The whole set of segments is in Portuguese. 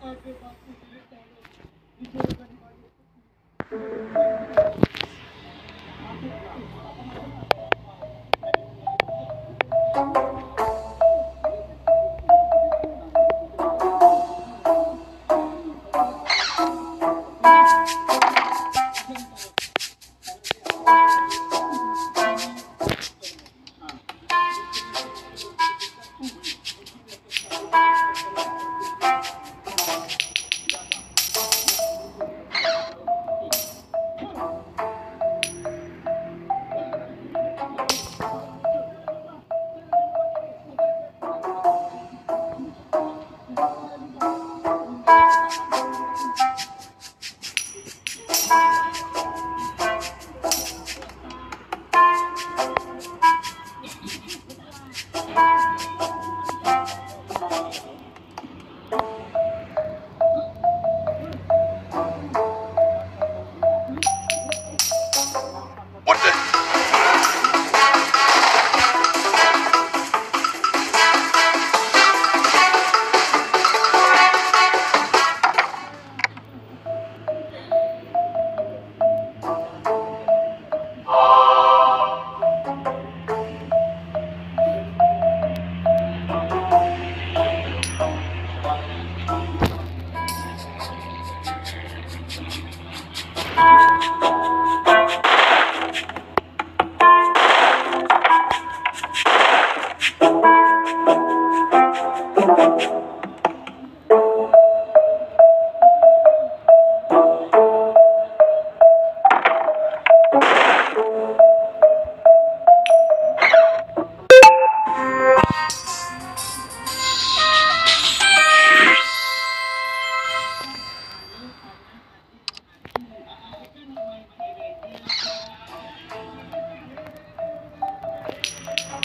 二对，八自己也搞了。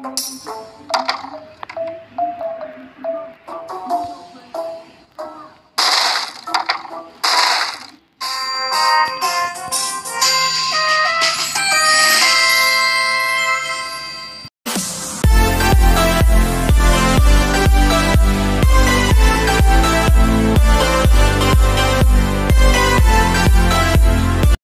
Thank you.